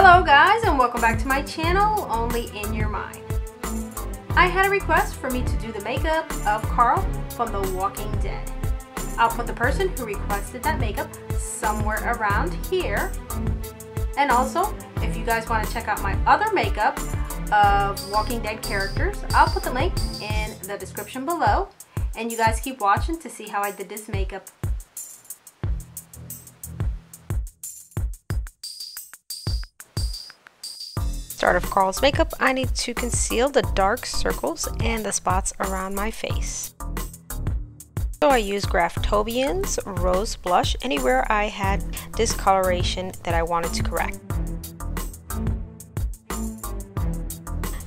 Hello guys and welcome back to my channel, Only in Your Mind. I had a request for me to do the makeup of Carl from The Walking Dead. I'll put the person who requested that makeup somewhere around here. And also, if you guys want to check out my other makeup of Walking Dead characters, I'll put the link in the description below. And you guys keep watching to see how I did this makeup. Start of Carl's makeup, I need to conceal the dark circles and the spots around my face. So I use Graftobian's Rose Blush anywhere I had discoloration that I wanted to correct.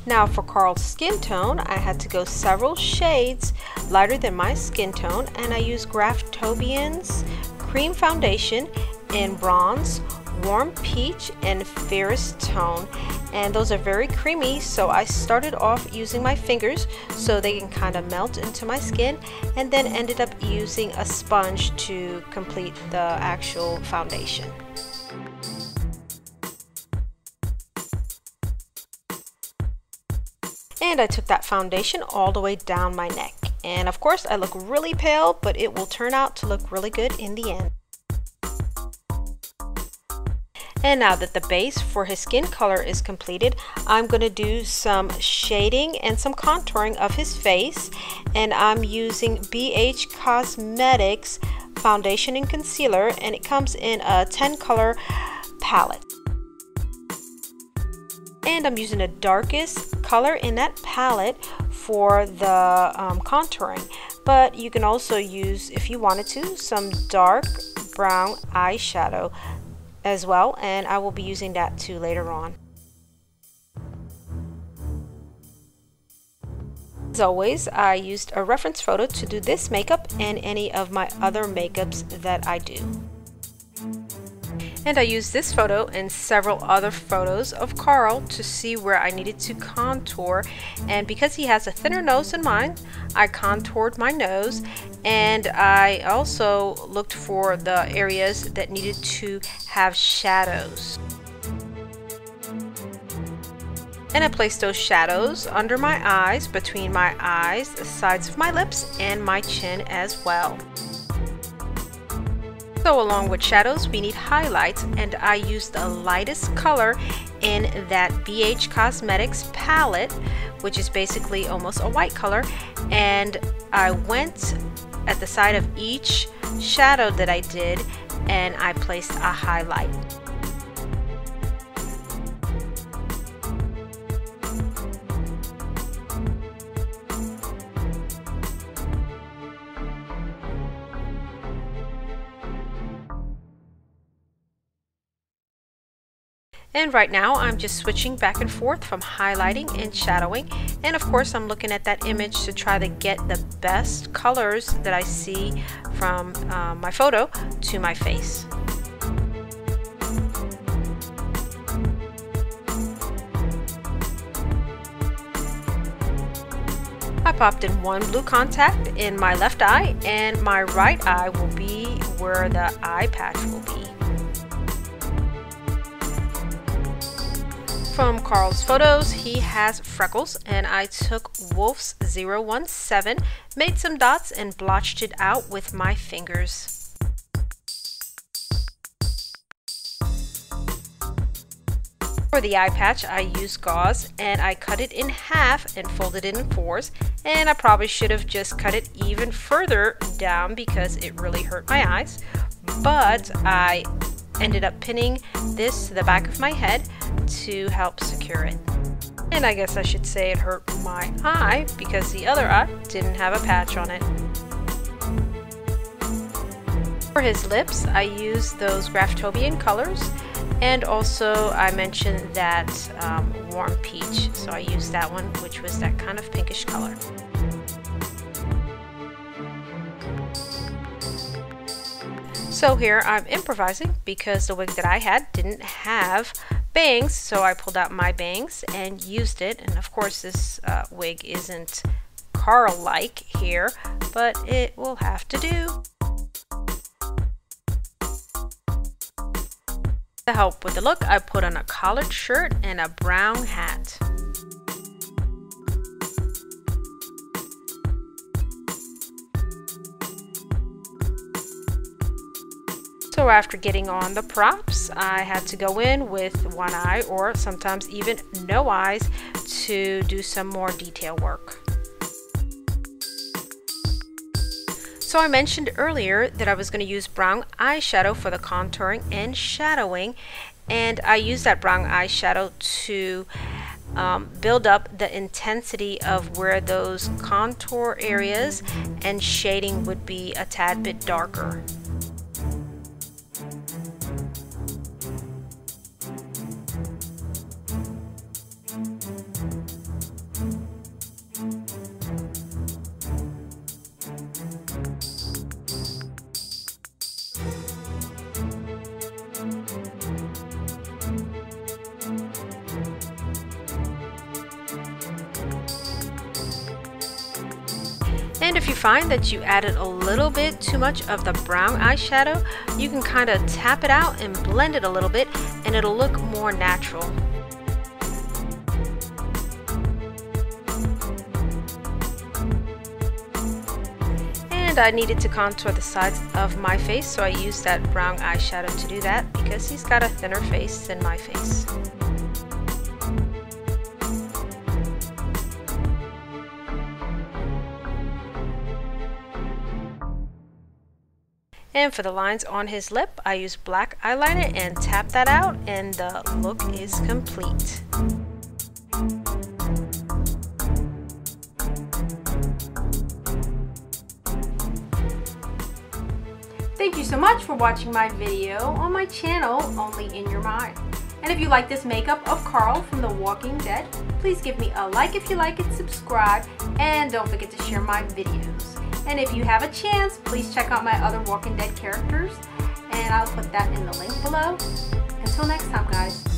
Now for Carl's skin tone, I had to go several shades lighter than my skin tone and I use Graftobian's Cream Foundation in Bronze, Warm Peach, and Fairest Tone and those are very creamy so I started off using my fingers so they can kind of melt into my skin and then ended up using a sponge to complete the actual foundation. And I took that foundation all the way down my neck. And of course I look really pale, but it will turn out to look really good in the end. And now that the base for his skin color is completed, I'm going to do some shading and some contouring of his face. And I'm using BH Cosmetics foundation and concealer and it comes in a 10 color palette. And I'm using the darkest color in that palette for the um, contouring. But you can also use, if you wanted to, some dark brown eyeshadow as well and I will be using that too later on. As always, I used a reference photo to do this makeup and any of my other makeups that I do. And I used this photo and several other photos of Carl to see where I needed to contour. And because he has a thinner nose than mine, I contoured my nose. And I also looked for the areas that needed to have shadows. And I placed those shadows under my eyes, between my eyes, the sides of my lips, and my chin as well. So along with shadows, we need highlights and I used the lightest color in that BH Cosmetics palette, which is basically almost a white color. And I went at the side of each shadow that I did and I placed a highlight. And right now I'm just switching back and forth from highlighting and shadowing. And of course I'm looking at that image to try to get the best colors that I see from uh, my photo to my face. I popped in one blue contact in my left eye and my right eye will be where the eye patch will be. From Carl's photos, he has freckles and I took Wolfe's 017, made some dots and blotched it out with my fingers. For the eye patch, I used gauze and I cut it in half and folded it in fours. And I probably should have just cut it even further down because it really hurt my eyes. But I ended up pinning this to the back of my head to help secure it. And I guess I should say it hurt my eye because the other eye didn't have a patch on it. For his lips, I used those Graftobian colors and also I mentioned that um, warm peach, so I used that one, which was that kind of pinkish color. So here I'm improvising because the wig that I had didn't have bangs, so I pulled out my bangs and used it. And of course this uh, wig isn't Carl-like here, but it will have to do. To help with the look, I put on a collared shirt and a brown hat. So after getting on the props, I had to go in with one eye or sometimes even no eyes to do some more detail work. So I mentioned earlier that I was going to use brown eyeshadow for the contouring and shadowing and I used that brown eyeshadow to um, build up the intensity of where those contour areas and shading would be a tad bit darker. If you find that you added a little bit too much of the brown eyeshadow, you can kind of tap it out and blend it a little bit and it'll look more natural. And I needed to contour the sides of my face so I used that brown eyeshadow to do that because he's got a thinner face than my face. And for the lines on his lip, I use black eyeliner and tap that out and the look is complete. Thank you so much for watching my video on my channel, Only in Your Mind. And if you like this makeup of Carl from The Walking Dead, please give me a like if you like it, subscribe, and don't forget to share my videos. And if you have a chance, please check out my other Walking Dead characters. And I'll put that in the link below. Until next time, guys.